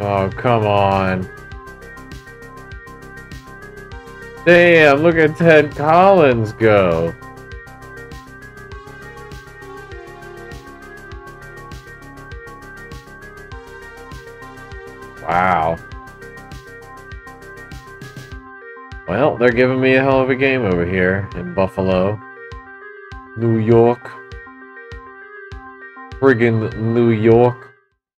Oh, come on. Damn, look at Ted Collins go. Wow. Well, they're giving me a hell of a game over here in Buffalo. New York. Friggin' New York.